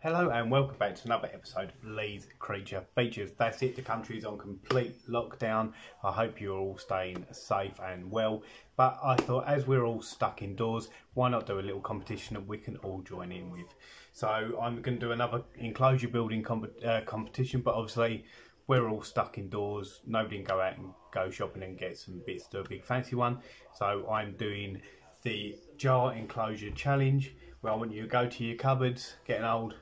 Hello and welcome back to another episode of Lee's Creature Features. That's it, the country's on complete lockdown. I hope you're all staying safe and well. But I thought as we're all stuck indoors, why not do a little competition that we can all join in with? So I'm going to do another enclosure building uh, competition, but obviously we're all stuck indoors. Nobody can go out and go shopping and get some bits to do a big fancy one. So I'm doing the jar enclosure challenge where I want you to go to your cupboards, get an old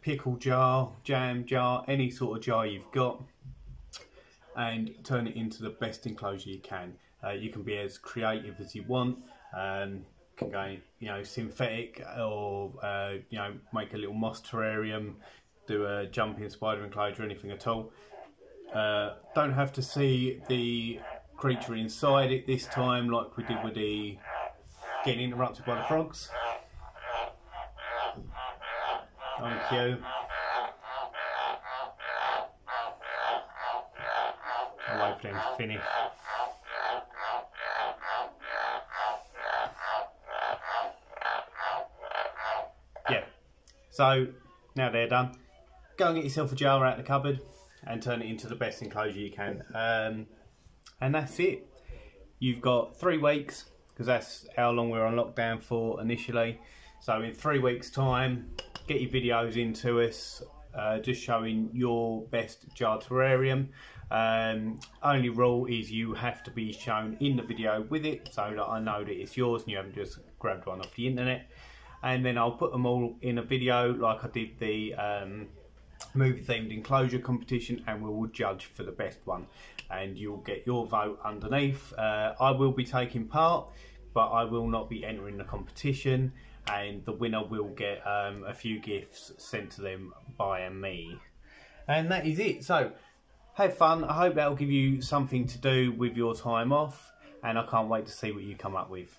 pickle jar, jam jar, any sort of jar you've got, and turn it into the best enclosure you can. Uh, you can be as creative as you want. Um, can go, you know, synthetic or uh, you know, make a little moss terrarium, do a jumping spider enclosure, anything at all. Uh, don't have to see the creature inside it this time, like we did with the getting interrupted by the frogs. For them to finish. Yeah. So now they're done. Go and get yourself a jar out of the cupboard and turn it into the best enclosure you can. Um, and that's it. You've got three weeks because that's how long we're on lockdown for initially. So in three weeks' time, get your videos into us, uh, just showing your best jar terrarium. Um, only rule is you have to be shown in the video with it so that I know that it's yours and you haven't just grabbed one off the internet. And then I'll put them all in a video like I did the um, movie themed enclosure competition and we will judge for the best one and you'll get your vote underneath. Uh, I will be taking part but I will not be entering the competition and the winner will get um, a few gifts sent to them by me. And that is it. So have fun. I hope that'll give you something to do with your time off and I can't wait to see what you come up with.